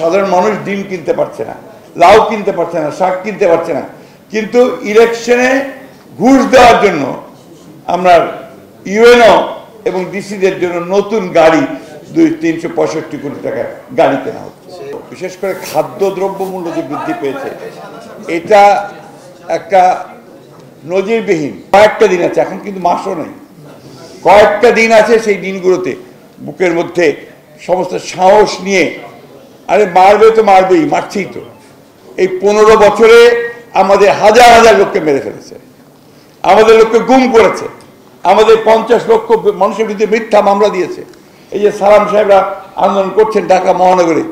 সাধারণ মানুষ ডিম কিনতে পারছে না, লাউ কিনতে পারছে না, শাক কিনতে পারছে না। কিন্তু ইলেকশনে ঘুষ দেওয়ার জন্য আমরা ইউএনও এবং ডিসিদের জন্য নতুন গাড়ি দুই, তিনশো পঁয়ষট্টি কোটি টাকার গাড়ি কেনা হচ্ছে। বিশেষ করে খাদ্যদ্রব্য মূল্য যে বৃদ্ধি পেয়েছে, এটা একটা নজিরবিহীন। কয়েকটা দিন আছে, এখন কিন্তু মাসও নেই। কয়েকটা দিন আছে সেই দিনগুলোতে বুকের মধ্যে সমস্ত সাহস নিয়ে আরে মারবে তো মারবেই, মারছেই তো। এই পনেরো বছরে আমাদের হাজার হাজার লোককে মেরে ফেলেছে। আমাদের লোককে গুম করেছে। আমাদের পঞ্চাশ লক্ষ মানুষের বিরুদ্ধে মিথ্যা মামলা দিয়েছে। এই যে সালাম সাহেবরা আন্দোলন করছেন ঢাকা মহানগরে।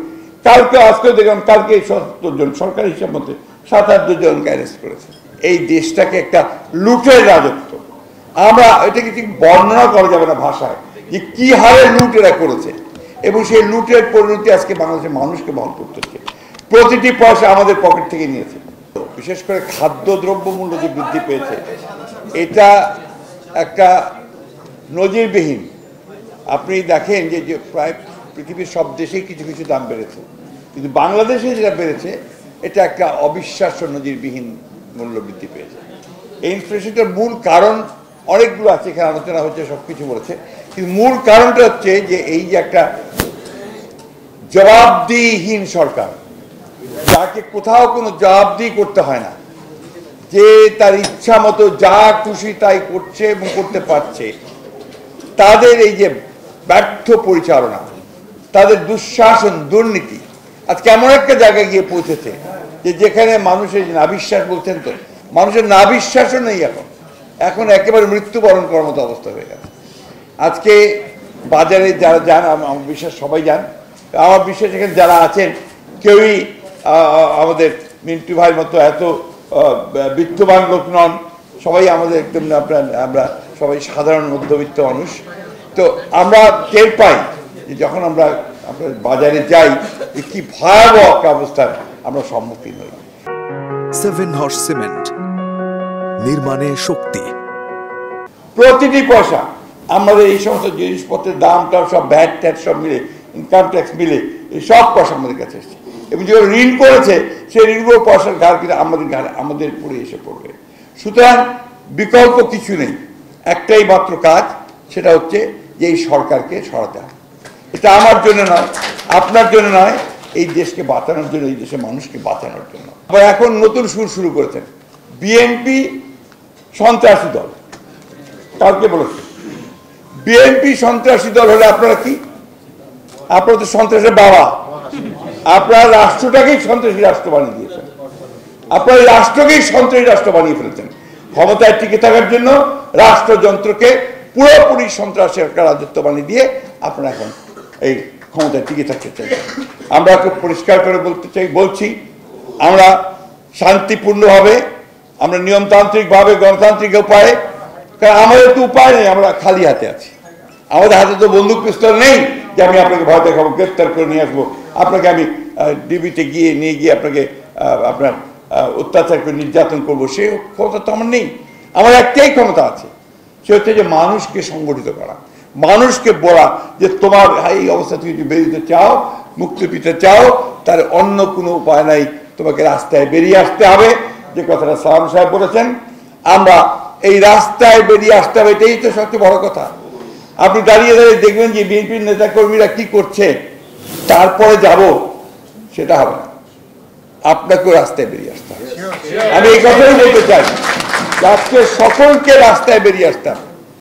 কালকে আজকে দেখলাম, কালকে সত্তর জন, সরকারি হিসাব মতে সাত আট জনকে অ্যারেস্ট করেছে। এই দেশটাকে একটা লুটের রাজত্ব। আমরা এটাকে ঠিক বর্ণনা করা যাবে না ভাষায় যে কি হারে লুট এরা করেছে। এবং সেই লুটের পরিণতি আজকে বাংলাদেশের মানুষকে বহন করতে হচ্ছে। প্রতিটি পয়সা আমাদের পকেট থেকে নিয়েছে। বিশেষ করে খাদ্যদ্রব্য মূল্য যে বৃদ্ধি পেয়েছে, এটা একটা নজিরবিহীন। আপনি দেখেন যে প্রায় পৃথিবীর সব দেশেই কিছু কিছু দাম বেড়েছে। কিন্তু বাংলাদেশে যেটা বেড়েছে, এটা একটা অবিশ্বাস্য নজিরবিহীন মূল্য বৃদ্ধি পেয়েছে। এই ইনফ্লেশনটার মূল কারণ অনেকগুলো আছে, এখানে আলোচনা হচ্ছে সব কিছু বলেছে। কিন্তু মূল কারণটা হচ্ছে যে এই যে একটা জবাবদিহীন সরকার, যাকে কোথাও কোনো জবাবদিহি করতে হয় না, যে তার ইচ্ছা মতো যা খুশি তাই করছে এবং করতে পারছে, তাদের এই যে ব্যর্থ পরিচালনা, তাদের দুঃশাসন, দুর্নীতি, আজ কেমন একটা জায়গায় গিয়ে পৌঁছেছে যে যেখানে মানুষের নাবিশ্বাস বলছেন তো, মানুষের নাবিশ্বাসও নেই এখন। এখন একেবারে মৃত্যুবরণ করার মতো অবস্থা হয়ে গেছে। আজকে বাজারে যারা যান আম- আমার বিশ্বাস সবাই যান। আমার বিশ্বাস এখানে যারা আছেন কেউই আমাদের মিন্টু ভাইয়ের মতো এত বিত্তবান লোক নন। সবাই আমাদের একদম আপনার আমরা সবাই সাধারণ মধ্যবিত্ত মানুষ। তো আমরা টের পাই যে যখন আমরা আপনার বাজারে যাই কি ভয়াবহ একটা অবস্থার আমরা সম্মুখীন হই। সেভেন হর্স সিমেন্ট নির্মাণে শক্তি। প্রতিটি পয়সা আমাদের এই সমস্ত জিনিসপত্রের দাম টাম সব ব্যাট ট্যাট সব মিলে ইনকাম ট্যাক্স মিলে, এই সব পয়সা আমাদের কাছে এসছে। এবং যেগুলো ঋণ করেছে, সেই ঋণগুলো পয়সার ঘাড় কিন্তু আমাদের ঘাড়ে আমাদের পড়ে এসে পড়বে। সুতরাং বিকল্প কিছু নেই। একটাই মাত্র কাজ, সেটা হচ্ছে যে এই সরকারকে সরাতে হবে। এটা আমার জন্য নয়, আপনার জন্য নয়, এই দেশকে বাঁচানোর জন্য, এই দেশের মানুষকে বাঁচানোর জন্য। আবার এখন নতুন সুর শুরু করেছেন। বিএনপি সন্ত্রাসী দল। কালকে বলেছে বিএনপি সন্ত্রাসী দল হলে আপনারা কি? আপনারা তো সন্ত্রাসের বাবা। আপনারা রাষ্ট্রটাকেই সন্ত্রাসী রাষ্ট্র বানিয়ে দিয়েছেন। আপনারা রাষ্ট্রকেই সন্ত্রাসী রাষ্ট্র বানিয়ে ফেলেছেন। ক্ষমতায় টিকে থাকার জন্য রাষ্ট্রযন্ত্রকে পুরোপুরি সন্ত্রাসের একটা রাজত্ব বানিয়ে দিয়ে আপনারা এখন এই ক্ষমতায় টিকে থাকতে চাইছেন। আমরা খুব পরিষ্কার করে বলতে চাই, বলছি, আমরা শান্তিপূর্ণভাবে, আমরা নিয়মতান্ত্রিকভাবে, গণতান্ত্রিক উপায়ে, কারণ আমাদের তো উপায় নেই, আমরা খালি হাতে আছি। আমাদের হাতে তো বন্দুক পিস্তল নেই যে আমি আপনাকে ভয় দেখাবো গ্রেপ্তার করে নিয়ে আসব। আপনাকে আমি ডিবিতে গিয়ে, নিয়ে গিয়ে আপনাকে আপনার অত্যাচার করে নির্যাতন করব, সে ক্ষমতা তো আমার নেই। আমার একটাই ক্ষমতা আছে, সে হচ্ছে যে মানুষকে সংগঠিত করা। মানুষকে বলা যে তোমার এই অবস্থা থেকে যদি বেরোতে চাও, মুক্তি পেতে চাও, তার অন্য কোনো উপায় নাই, তোমাকে রাস্তায় বেরিয়ে আসতে হবে। যে কথাটা সালাম সাহেব বলেছেন, আমরা এই রাস্তায় বেরিয়ে আসতে হবে, এটাই তো সবচেয়ে বড় কথা। আপনি দাঁড়িয়ে দাঁড়িয়ে দেখবেন যে বিএনপির নেতাকর্মীরা কি করছে। তারপরে যাব, সেটা হবে না। আপনাকেও রাস্তায় বেরিয়ে আসতে হবে। আমি এই কথাই বলতে চাই আজকে সকলকে রাস্তায় বেরিয়ে আসতে হবে।